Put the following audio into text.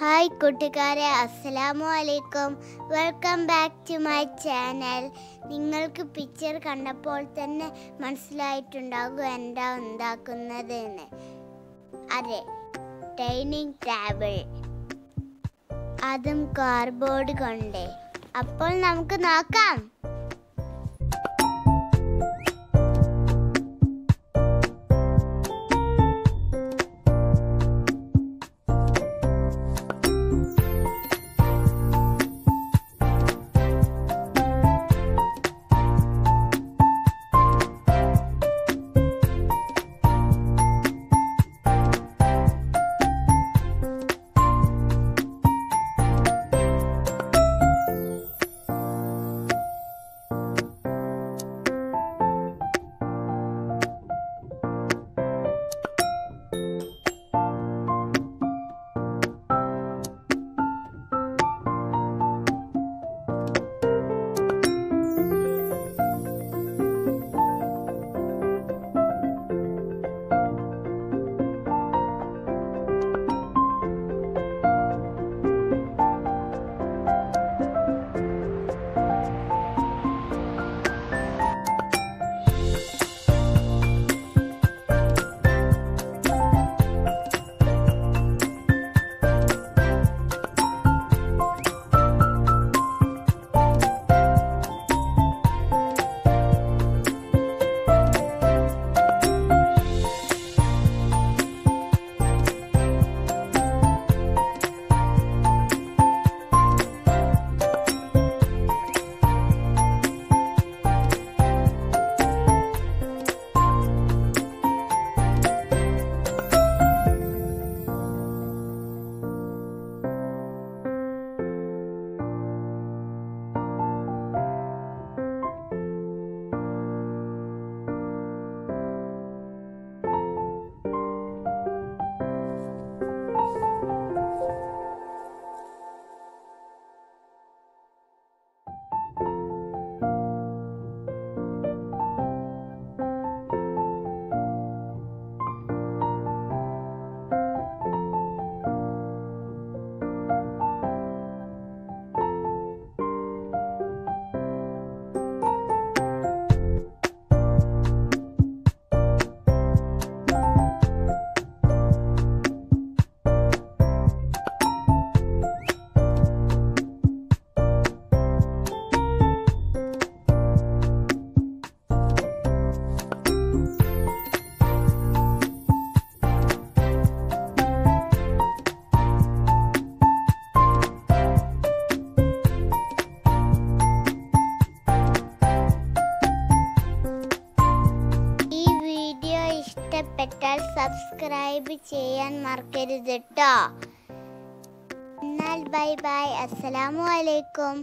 Hi കൂട്ടുകാരെ അസ്സലാമു അലൈക്കും welcome back to my channel. നിങ്ങൾക്ക് പിക്ചർ കണ്ടപ്പോൾ തന്നെ മനസ്സിലായിട്ടുണ്ടാകും എന്താ ഉണ്ടാക്കുന്നതെന്ന്. അതെ ഡൈനിങ് ടേബിൾ അതും കാർഡ്ബോർഡ് കൊണ്ടേ. അപ്പോൾ നമുക്ക് നോക്കാം. ഇഷ്ടപ്പെട്ടാൽ സബ്സ്ക്രൈബ് ചെയ്യാൻ മറക്കരുത് കേട്ടോ എന്നാൽ ബൈ ബൈ അസ്സലാമു അലൈക്കും.